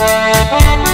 Música